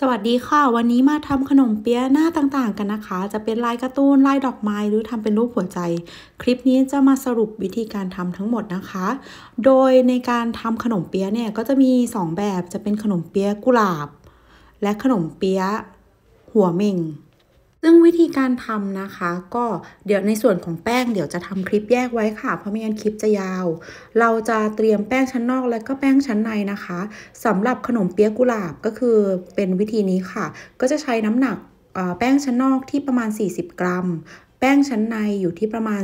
สวัสดีค่ะ วันนี้มาทำขนมเปี๊ยะหน้าต่างๆกันนะคะ จะเป็นลายการ์ตูนลายดอกไม้หรือทำเป็นรูปหัวใจ คลิปนี้จะมาสรุปวิธีการทำทั้งหมดนะคะ โดยในการทำขนมเปี๊ยะเนี่ยก็จะมี 2 แบบจะเป็นขนมเปี๊ยะกุหลาบ และขนมเปี๊ยะหัวเม่ง ซึ่งวิธีการทำนะคะ ก็เดี๋ยวในส่วนของแป้งเดี๋ยวจะทำคลิปแยกไว้ค่ะ เพราะไม่งั้นคลิปจะยาว เราจะเตรียมแป้งชั้นนอกและก็แป้งชั้นในนะคะสำหรับขนมเปี๊ยะกุหลาบก็คือเป็นวิธีนี้ค่ะ ก็จะใช้น้ำหนักแป้งชั้นนอกที่ประมาณ 40 กรัม แป้งชั้นในอยู่ที่ประมาณ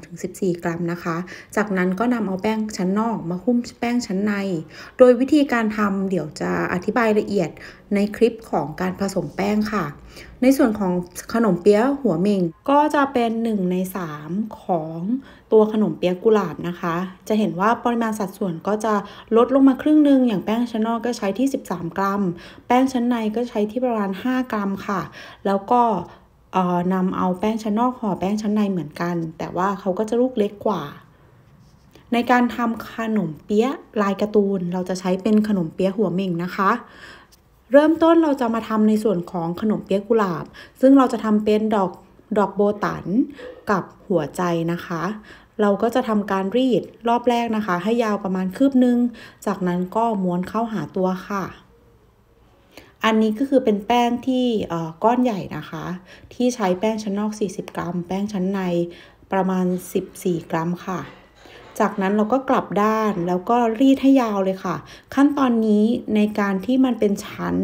13-14 กรัมนะคะ จากนั้นก็นำเอาแป้งชั้นนอกมาหุ้มแป้งชั้นใน โดยวิธีการทำเดี๋ยวจะอธิบายละเอียดในคลิปของการผสมแป้งค่ะ ในส่วนของขนมเปี๊ยะหัวเมงก็จะเป็น1ใน3 ของตัวขนมเปี๊ยะกุหลาบนะคะ จะเห็นว่าปริมาณสัดส่วนก็จะลดลงมาครึ่งหนึ่งอย่างแป้งชั้นนอกก็ใช้ที่ 13 กรัม แป้งชั้นในก็ใช้ที่ประมาณ 5 กรัมค่ะ แล้วก็ นำเอาแป้งชั้นนอกห่อแป้งชั้นในเหมือนกัน แต่ว่าเขาก็จะลูกเล็กกว่า ในการทำขนมเปี๊ยะลายการ์ตูน เราจะใช้เป็นขนมเปี๊ยะหัวเม่งนะคะ เริ่มต้นเราจะมาทำในส่วนของขนมเปี๊ยะกุหลาบ ซึ่งเราจะทำเป็นดอกดอกโบตันกับหัวใจนะคะ เราก็จะทำการรีดรอบแรกนะคะ ให้ยาวประมาณคืบนึง จากนั้นก็ม้วนเข้าหาตัวค่ะ อันนี้ก็คือเป็นแป้งที่ก้อนใหญ่นะคะ ที่ใช้แป้งชั้นนอก 40 กรัม แป้งชั้นในประมาณ 14 กรัมค่ะ จากนั้นเราก็กลับด้านแล้วก็รีดให้ยาวเลยค่ะ ขั้นตอนนี้ในการที่มันเป็นชั้น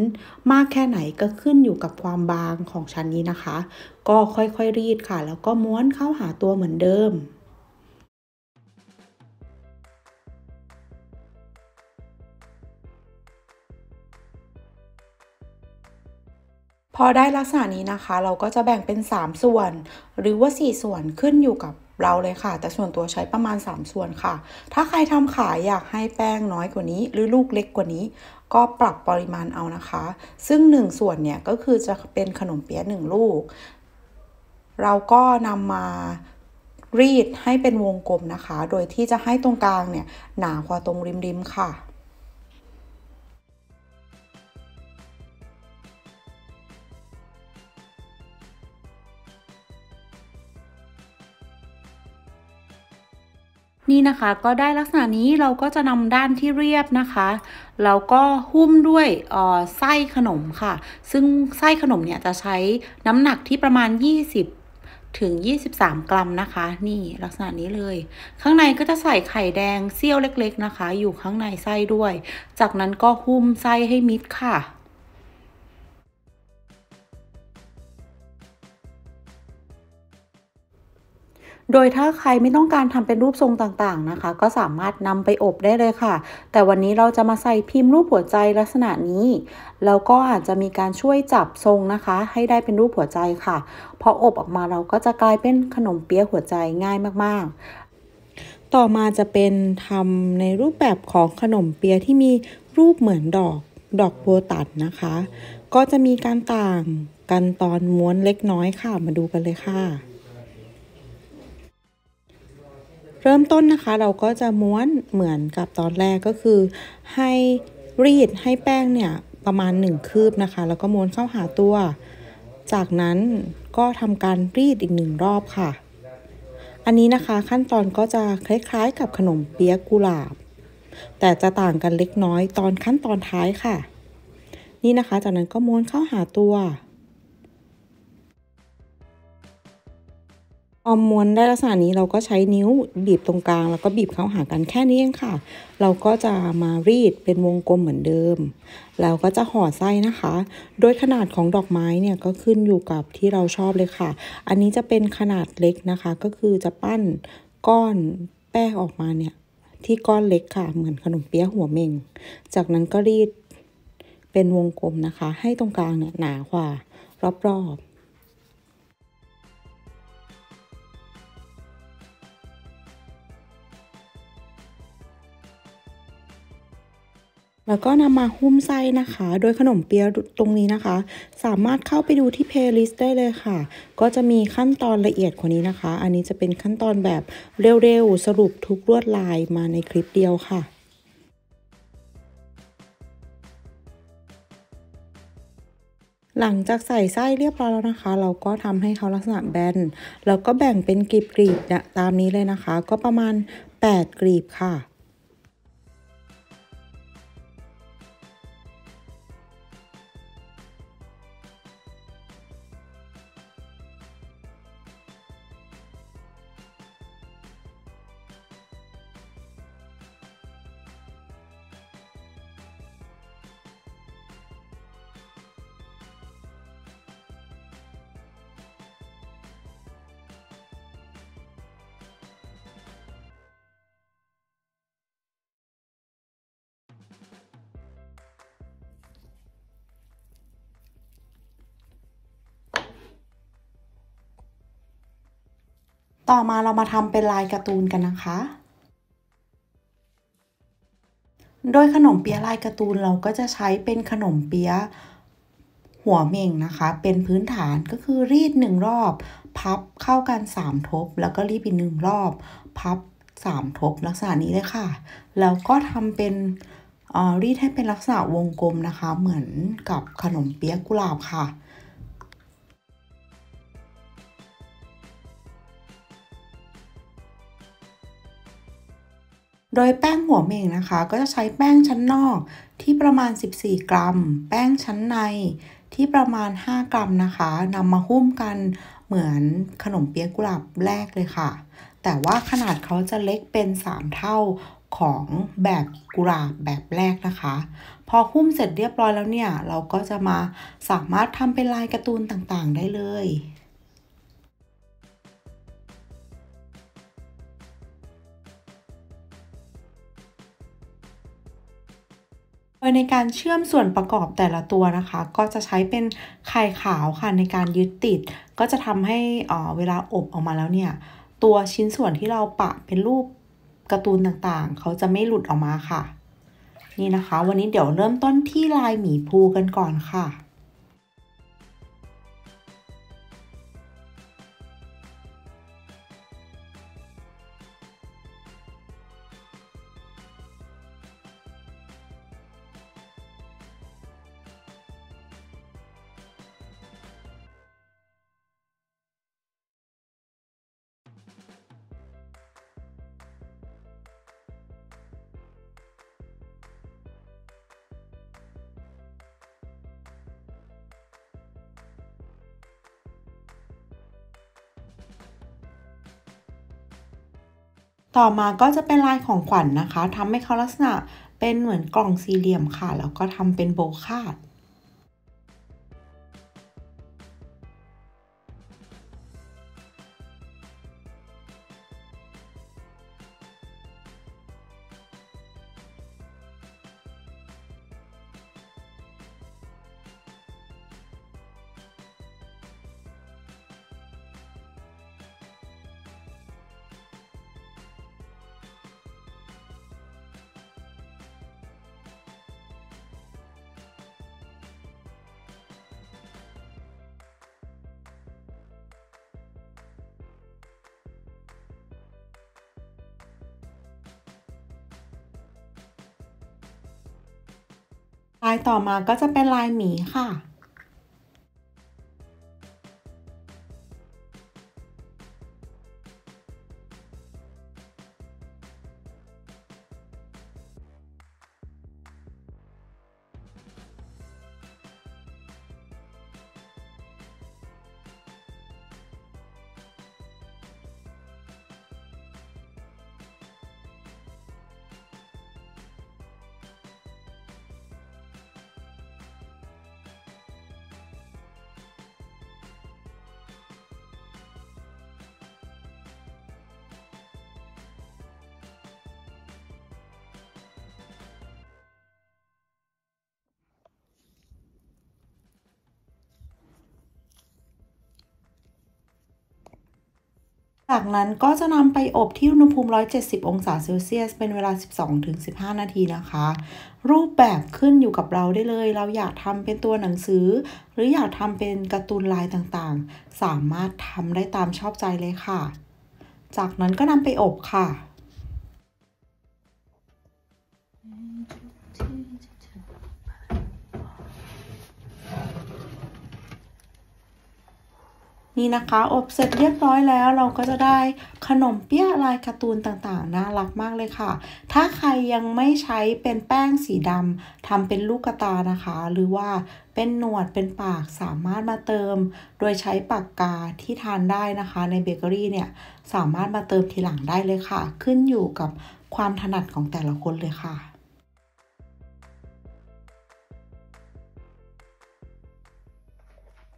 มากแค่ไหนก็ขึ้นอยู่กับความบางของชั้นนี้นะคะ ก็ค่อยๆรีดค่ะ แล้วก็ม้วนเข้าหาตัวเหมือนเดิม พอได้ลักษณะนี้นะคะ เราก็จะแบ่งเป็น 3 ส่วน หรือว่า 4 ส่วนขึ้นอยู่กับเราเลยค่ะ แต่ส่วนตัวใช้ประมาณ 3 ส่วนค่ะ ถ้าใครทำขายอยากให้แป้งน้อยกว่านี้ หรือลูกเล็กกว่านี้ ก็ปรับปริมาณเอานะคะ ซึ่ง 1 ส่วนเนี่ยก็คือจะเป็นขนมเปี๊ยะ1ลูก เราก็นำมารีดให้เป็นวงกลมนะคะ โดยที่จะให้ตรงกลางเนี่ยหนากว่าตรงริมๆค่ะ นี่นะคะก็ได้ลักษณะนี้เราก็จะนำด้านที่เรียบนะคะแล้วก็หุ้มด้วยไส้ขนมค่ะ ซึ่งไส้ขนมเนี่ยจะใช้น้ำหนักที่ประมาณ 20ถึง 23 กรัมนะคะ นี่ลักษณะนี้เลย ข้างในก็จะใส่ไข่แดงเสี้ยวเล็ก ๆ นะคะ อยู่ข้างในไส้ด้วย จากนั้นก็หุ้มไส้ให้มิดค่ะ โดยถ้าใครไม่ต้องการทำเป็นรูปทรงต่างๆนะคะ ก็สามารถนำไปอบได้เลยค่ะ แต่วันนี้เราจะมาใส่พิมพ์รูปหัวใจลักษณะนี้แล้วก็อาจจะมีการช่วยจับทรงนะคะ ให้ได้เป็นรูปหัวใจค่ะพออบออกมาเราก็จะกลายเป็นขนมเปี๊ยะหัวใจง่ายมากๆ ต่อมาจะเป็นทำในรูปแบบของขนมเปี๊ยะที่มีรูปเหมือนดอกดอกโบตันนะคะ ก็จะมีการต่างกันตอนม้วนเล็กน้อยค่ะมาดูกันเลยค่ะ เริ่มต้นนะคะเราก็จะม้วนเหมือนกับตอนแรกก็คือให้รีดให้แป้งเนี่ยประมาณ 1 คืบนะคะ แล้วก็ม้วนเข้าหาตัว จากนั้นก็ทำการรีดอีกหนึ่งรอบค่ะ อันนี้นะคะขั้นตอนก็จะคล้ายๆ กับขนมเปี๊ยกกุหลาบ แต่จะต่างกันเล็กน้อยตอนขั้นตอนท้ายค่ะ นี่นะคะ จากนั้นก็ม้วนเข้าหาตัว อมม้วนได้ลักษณะนี้เราก็ใช้นิ้วบีบตรงกลาง แล้วก็บีบเข้าหากันแค่นี้เองค่ะ เราก็จะมารีดเป็นวงกลมเหมือนเดิม แล้วก็จะห่อไส้นะคะ โดยขนาดของดอกไม้เนี่ยก็ขึ้นอยู่กับที่เราชอบเลยค่ะ อันนี้จะเป็นขนาดเล็กนะคะ ก็คือจะปั้นก้อนแป้งออกมาเนี่ยที่ก้อนเล็กค่ะเหมือนขนมเปี๊ยะหัวเม่ง จากนั้นก็รีดเป็นวงกลมนะคะ ให้ตรงกลางเนี่ยหนากว่ารอบๆ แล้วก็นำมาหุ้มไส้นะคะ โดยขนมเปี๊ยะตรงนี้นะคะ สามารถเข้าไปดูที่ playlist ได้เลยค่ะ ก็จะมีขั้นตอนละเอียดกว่านี้นะคะ อันนี้จะเป็นขั้นตอนแบบเร็วๆ สรุปทุกลวดลายมาในคลิปเดียวค่ะหลังจากใส่ไส้เรียบร้อยแล้วนะคะ เราก็ทำให้เขาลักษณะแบนแล้วก็แบ่งเป็นกลีบๆตามนี้เลยนะคะ ก็ประมาณ 8กลีบค่ะ ต่อมาเรามาทำเป็นลายการ์ตูนกันนะคะ โดยขนมเปี๊ยะลายการ์ตูนเราก็จะใช้เป็นขนมเปี๊ยะหัวเม่งนะคะ เป็นพื้นฐานก็คือรีดหนึ่งรอบ พับเข้ากันสามทบ แล้วก็รีดอีกหนึ่งรอบ พับสามทบลักษณะนี้เลยค่ะ แล้วก็ทำเป็นรีดให้เป็นลักษณะวงกลมนะคะ เหมือนกับขนมเปี๊ยะกุหลาบค่ะ โดยแป้งหัวเม่งนะคะ ก็จะใช้แป้งชั้นนอกที่ประมาณ 14 กรัม แป้งชั้นในที่ประมาณ 5 กรัมนะคะนำมาหุ้มกันเหมือนขนมเปี๊ยะกุหลาบแรกเลยค่ะ แต่ว่าขนาดเขาจะเล็กเป็น 3 เท่าของแบบกุหลาบแบบแรกนะคะ พอหุ้มเสร็จเรียบร้อยแล้วเนี่ย เราก็จะมาสามารถทำเป็นลายการ์ตูนต่างๆได้เลย ยในการเชื่อมส่วนประกอบแต่ละตัวนะคะ ก็จะใช้เป็นไข่ขาวค่ะในการยึดติด ก็จะทำให้เวลาอบออกมาแล้วเนี่ย ตัวชิ้นส่วนที่เราปะเป็นรูปการ์ตูนต่างๆ เขาจะไม่หลุดออกมาค่ะ นี่นะคะ วันนี้เดี๋ยวเริ่มต้นที่ลายหมีภูกันก่อนค่ะ ต่อมาก็จะเป็นลายของขวัญนนะคะทำให้เขาลักษณะเป็นเหมือนกล่องสี่เหลี่ยมค่ะ แล้วก็ทำเป็นโบคาด ลายต่อมาก็จะเป็นลายหมีค่ะ จากนั้นก็จะนำไปอบที่อุณหภูมิ 170 องศาเซลเซียส เป็นเวลา 12-15 นาทีนะคะ รูปแบบขึ้นอยู่กับเราได้เลย เราอยากทำเป็นตัวหนังสือ หรืออยากทำเป็นการ์ตูนลายต่างๆ สามารถทำได้ตามชอบใจเลยค่ะ จากนั้นก็นำไปอบค่ะ นี่นะคะอบเสร็จเรียบร้อยแล้วเราก็จะได้ขนมเปี๊ยะลายการ์ตูนต่างๆน่ารักมากเลยค่ะ ถ้าใครยังไม่ใช้เป็นแป้งสีดำทำเป็นลูกกตานะคะ หรือว่าเป็นหนวดเป็นปากสามารถมาเติม โดยใช้ปากกาที่ทานได้นะคะ ในเบเกอรี่เนี่ยสามารถมาเติมทีหลังได้เลยค่ะ ขึ้นอยู่กับความถนัดของแต่ละคนเลยค่ะ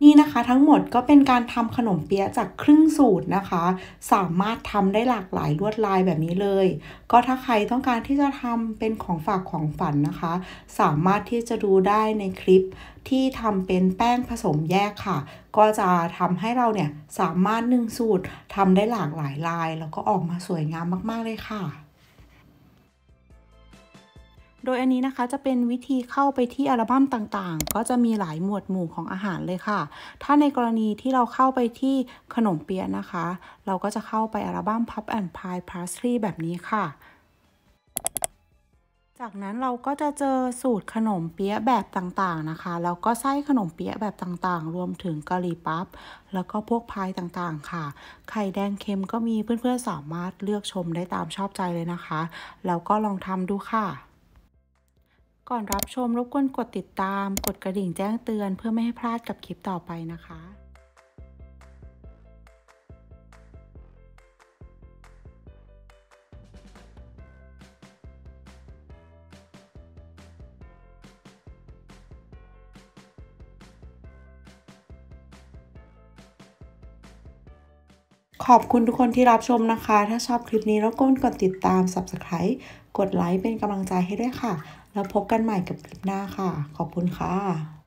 นี่นะคะทั้งหมดก็เป็นการทำขนมเปี๊ยะจากครึ่งสูตรนะคะ สามารถทำได้หลากหลายลวดลายแบบนี้เลย ก็ถ้าใครต้องการที่จะทำเป็นของฝากของฝันนะคะ สามารถที่จะดูได้ในคลิปที่ทำเป็นแป้งผสมแยกค่ะ ก็จะทำให้เราเนี่ยสามารถหนึ่งสูตรทำได้หลากหลายลาย แล้วก็ออกมาสวยงามมากๆเลยค่ะ ดยอันนี้นะคะจะเป็นวิธีเข้าไปที่อัลบั้มต่างๆ ก็จะมีหลายหมวดหมู่ของอาหารเลยค่ะ ถ้าในกรณีที่เราเข้าไปที่ขนมเปี๊ยะนะคะ เราก็จะเข้าไปอัลบั้ม Pop and Pie Parsley แบบนี้ค่ะ จากนั้นเราก็จะเจอสูตรขนมเปี๊ยะแบบต่างๆนะคะ แล้วก็ไส้ขนมเปี๊ยะแบบต่างๆ รวมถึงกะหรี่ปั๊บ แล้วก็พวกพายต่างๆ ค่ะ ไข่แดงเค็มก็มีเพื่อนๆสามารถเลือกชมได้ตามชอบใจเลยนะคะ แล้วก็ลองทำดูค่ะ ก่อนรับชมรบกวนกดติดตาม กดกระดิ่งแจ้งเตือนเพื่อไม่ให้พลาดกับคลิปต่อไปนะคะขอบคุณทุกคนที่รับชมนะคะ ถ้าชอบคลิปนี้รบกวนกดติดตาม Subscribe กดไลค์เป็นกำลังใจให้ด้วยค่ะ แล้วพบกันใหม่กับคลิปหน้าค่ะ ขอบคุณค่ะ